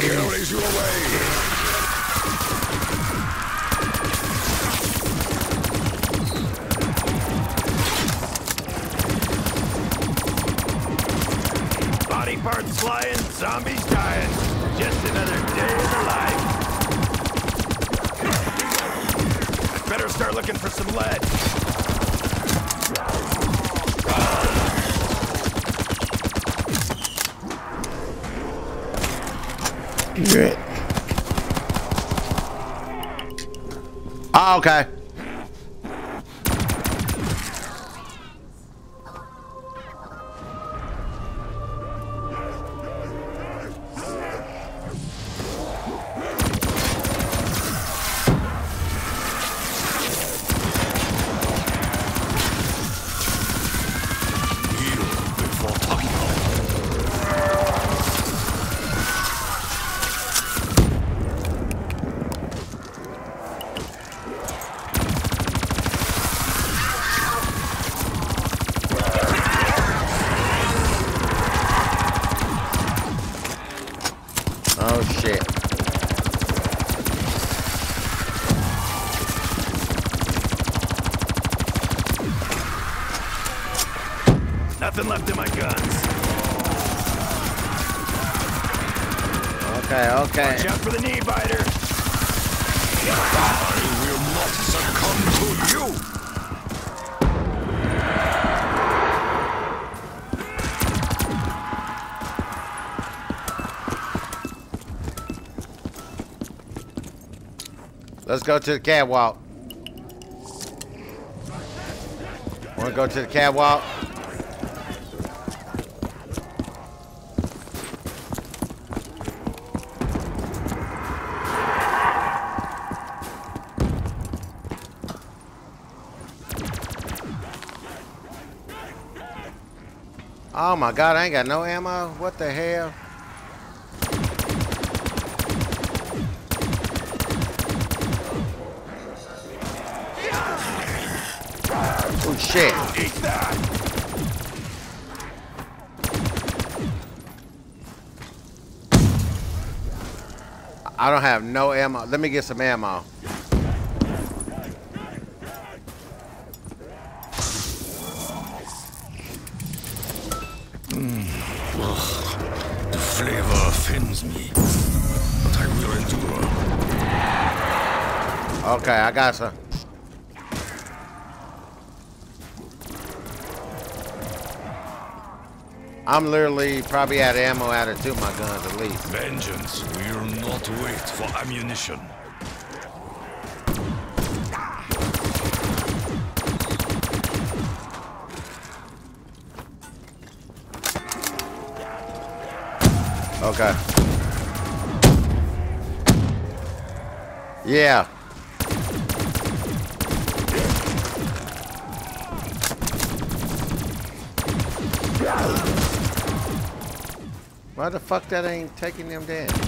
Carries you away! parts flying, zombies dying. Just another day in the life. Better start looking for some lead. You're it. Oh, ah, okay. Nothing left in my guns. Okay, okay. Watch out for the knee biter. I will not succumb to you. Let's go to the catwalk. Wanna go to the catwalk? Oh my god, I ain't got no ammo. What the hell? Oh shit. I don't have no ammo. Let me get some ammo. Okay, I got some. I'm literally probably out of ammo out of two of my guns at least. Vengeance will not wait for ammunition. Okay. Yeah. Why the fuck that ain't taking them down?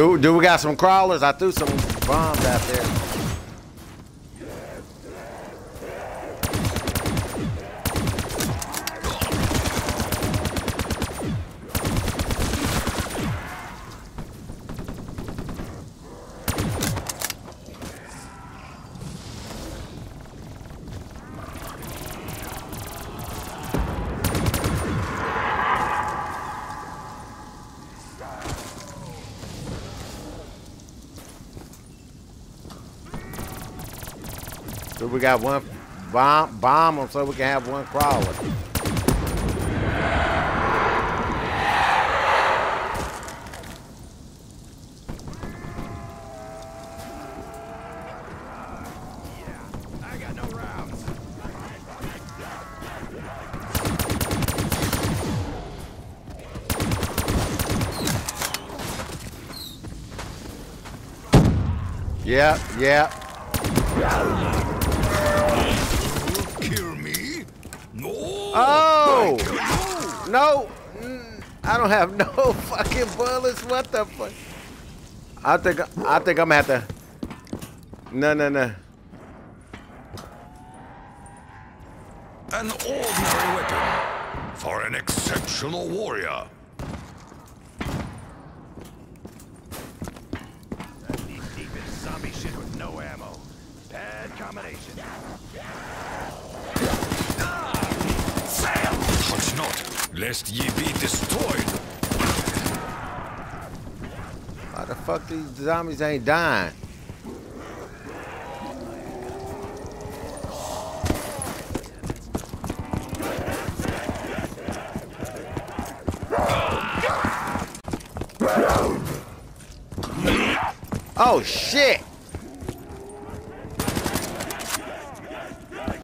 Do do we got some crawlers? I threw some bombs out there. So we got one bomb bomb them so we can have one crawler. Yeah, yeah. Kill me? No. Oh! I kill you. No! Mm, I don't have no fucking bullets. What the fuck? I think I think I'm gonna have to. No, no, no. An ordinary weapon for an exceptional warrior. That's knee deep zombie shit with no ammo. Bad combination. Touch not, lest ye be destroyed. Why the fuck these zombies ain't dying? Oh shit!